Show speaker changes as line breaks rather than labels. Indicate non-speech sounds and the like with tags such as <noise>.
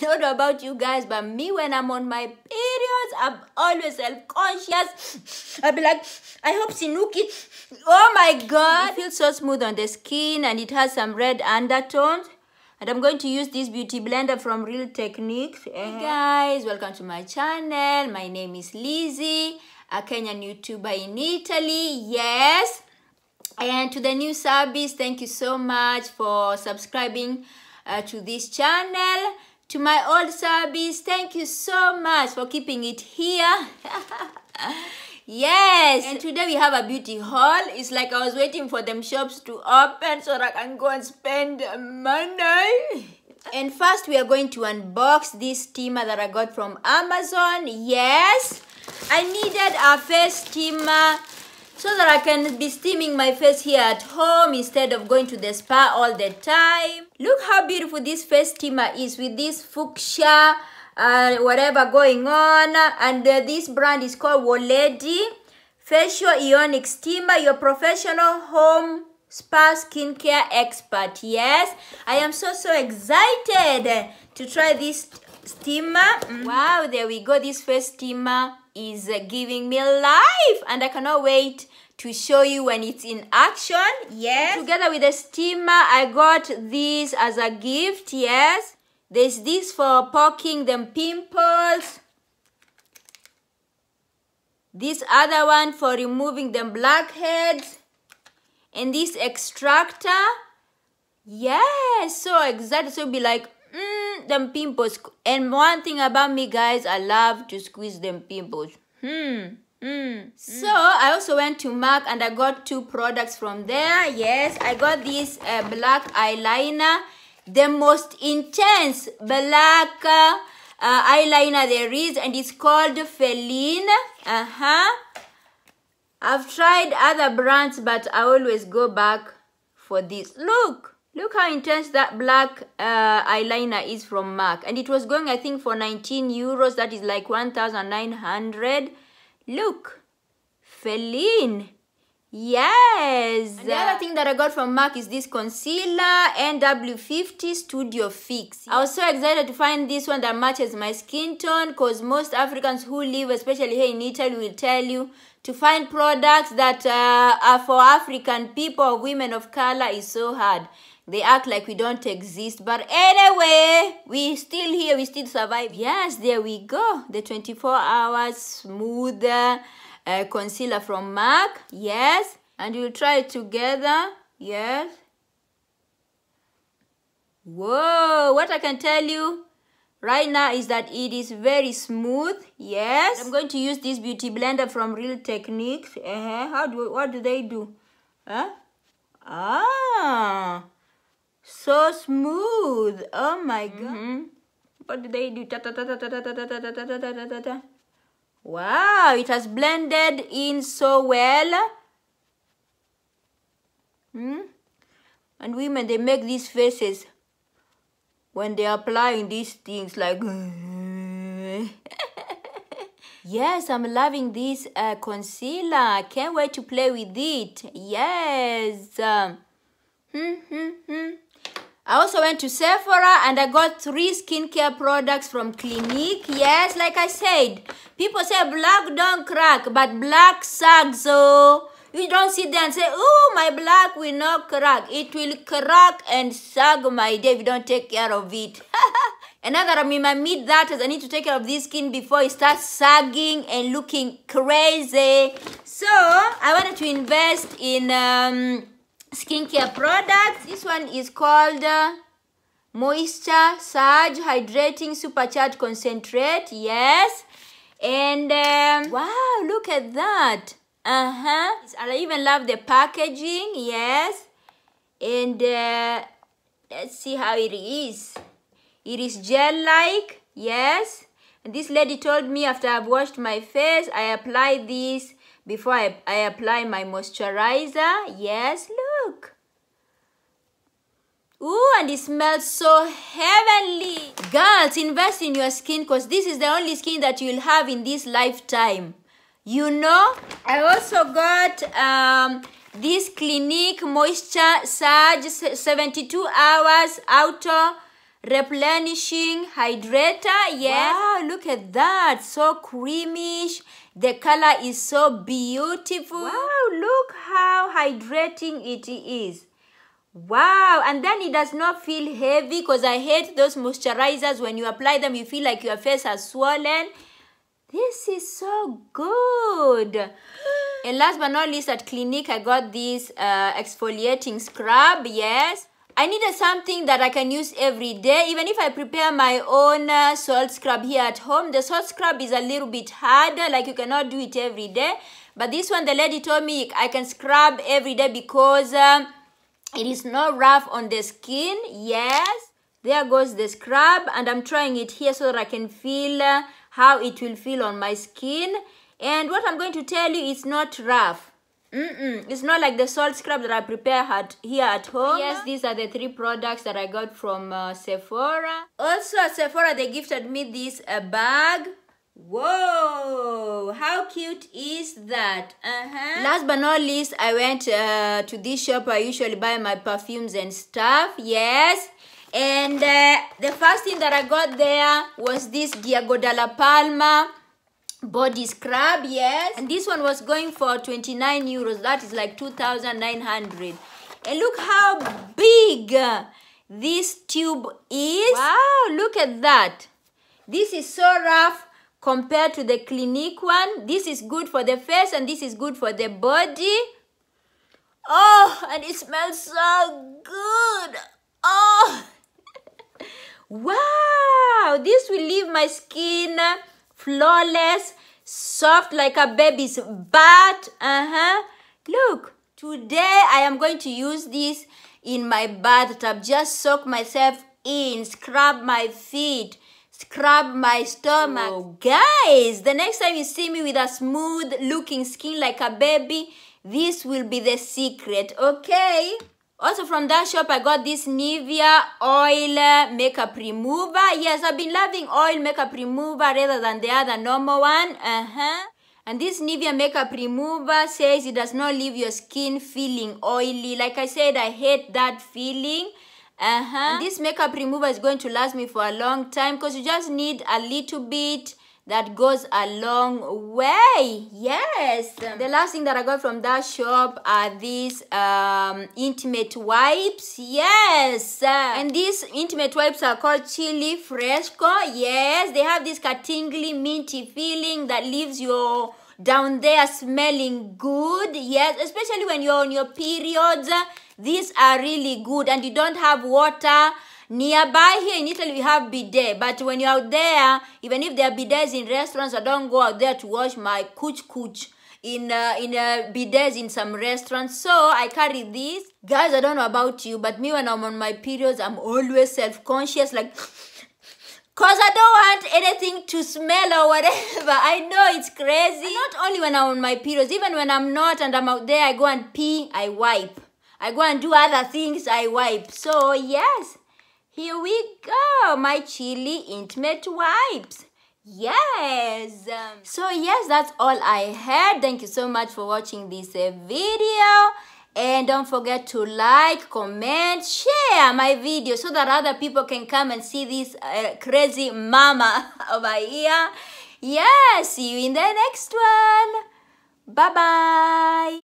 don't know about you guys, but me when I'm on my periods, I'm always self-conscious. I'll be like, I hope Sinuki. Oh my god. It feels so smooth on the skin and it has some red undertones. And I'm going to use this beauty blender from Real Techniques. Hey guys, welcome to my channel. My name is Lizzie, a Kenyan YouTuber in Italy. Yes. And to the new subbies, thank you so much for subscribing uh, to this channel. To my old subbies, thank you so much for keeping it here. <laughs> yes, and today we have a beauty haul. It's like I was waiting for them shops to open so that I can go and spend money. And first, we are going to unbox this steamer that I got from Amazon. Yes, I needed a face steamer so that I can be steaming my face here at home instead of going to the spa all the time. Look how beautiful this face steamer is with this fuchsia, uh, whatever going on. And uh, this brand is called Woledi Facial Ionic Steamer, your professional home spa skincare expert. Yes, I am so, so excited to try this steamer. Mm. Wow, there we go. This face steamer is giving me life and I cannot wait to show you when it's in action. Yes. Together with the steamer, I got this as a gift. Yes. There's this for poking them pimples. This other one for removing them blackheads. And this extractor. Yes, so excited. So be like, mm, them pimples. And one thing about me, guys, I love to squeeze them pimples. Hmm. Mm. So I also went to MAC and I got two products from there. Yes, I got this uh, black eyeliner, the most intense black uh, uh, eyeliner there is, and it's called Feline. Uh huh. I've tried other brands, but I always go back for this. Look, look how intense that black uh, eyeliner is from MAC, and it was going, I think, for 19 euros. That is like 1,900. Look, Feline. Yes. The other thing that I got from MAC is this concealer NW50 Studio Fix. I was so excited to find this one that matches my skin tone because most Africans who live, especially here in Italy, will tell you to find products that uh, are for African people or women of color is so hard. They act like we don't exist. But anyway, we still here. We still survive. Yes, there we go. The 24 hours smooth uh, concealer from MAC. Yes. And we'll try it together. Yes. Whoa. What I can tell you right now is that it is very smooth. Yes. I'm going to use this beauty blender from Real Techniques. Uh -huh. How do, what do they do? Huh? Ah so smooth. Oh my god. Mm -hmm. What did they do? Wow, it has blended in so well. Hmm? And women, they make these faces when they're applying these things like... yes, I'm loving this uh, concealer. Can't wait to play with it. Yes. Hmm, hmm, hmm. I also went to Sephora and I got three skincare products from Clinique. Yes, like I said, people say black don't crack, but black sags. So you don't sit there and say, oh, my black will not crack. It will crack and sag my day if you don't take care of it. <laughs> and now that I'm in my mid that I need to take care of this skin before it starts sagging and looking crazy. So I wanted to invest in... Um, skincare products. This one is called uh, Moisture Surge Hydrating Supercharged Concentrate. Yes. And um, wow, look at that. Uh-huh. I even love the packaging. Yes. And uh, let's see how it is. It is gel-like. Yes. And this lady told me after I've washed my face, I apply this before I, I apply my moisturizer. Yes. Ooh, and it smells so heavenly. Girls, invest in your skin because this is the only skin that you'll have in this lifetime. You know, I also got um, this Clinique Moisture Surge 72 Hours Auto replenishing hydrator. Yes. Wow look at that. So creamish. The color is so beautiful. Wow look how hydrating it is wow and then it does not feel heavy because i hate those moisturizers when you apply them you feel like your face has swollen this is so good and last but not least at clinique i got this uh, exfoliating scrub yes I needed something that I can use every day. Even if I prepare my own uh, salt scrub here at home, the salt scrub is a little bit harder, like you cannot do it every day. But this one, the lady told me I can scrub every day because um, it is not rough on the skin. Yes, there goes the scrub and I'm trying it here so that I can feel uh, how it will feel on my skin. And what I'm going to tell you is not rough. Mm-mm. It's not like the salt scrub that I prepare at, here at home. Yes, these are the three products that I got from uh, Sephora. Also at Sephora, they gifted me this a bag. Whoa, how cute is that? Uh-huh. Last but not least, I went uh, to this shop I usually buy my perfumes and stuff. Yes. And uh, the first thing that I got there was this Diego Dalla Palma body scrub yes and this one was going for 29 euros that is like 2900 and look how big this tube is wow look at that this is so rough compared to the clinique one this is good for the face and this is good for the body oh and it smells so good oh <laughs> wow this will leave my skin flawless, soft like a baby's butt. Uh-huh. Look, today I am going to use this in my bathtub. Just soak myself in, scrub my feet, scrub my stomach. Oh, guys, the next time you see me with a smooth looking skin like a baby, this will be the secret, okay? Also from that shop, I got this Nivea oil makeup remover. Yes, I've been loving oil makeup remover rather than the other normal one. Uh-huh. And this Nivea makeup remover says it does not leave your skin feeling oily. Like I said, I hate that feeling. Uh-huh. this makeup remover is going to last me for a long time because you just need a little bit that goes a long way. Yes. The last thing that i got from that shop are these um, intimate wipes. Yes. And these intimate wipes are called Chilly fresco. Yes. They have this tingly minty feeling that leaves your down there smelling good yes especially when you're on your periods these are really good and you don't have water Nearby here in Italy, we have bidet, but when you're out there, even if there are bidets in restaurants, I don't go out there to wash my kuch kuch in uh, in uh, bidets in some restaurants. So I carry these. Guys, I don't know about you, but me when I'm on my periods, I'm always self-conscious, like... Cause I don't want anything to smell or whatever. <laughs> I know it's crazy. And not only when I'm on my periods, even when I'm not and I'm out there, I go and pee, I wipe. I go and do other things, I wipe. So yes, here we go, my Chilly intimate wipes. Yes. So yes, that's all I had. Thank you so much for watching this uh, video. And don't forget to like, comment, share my video so that other people can come and see this uh, crazy mama over here. Yeah, see you in the next one. Bye-bye.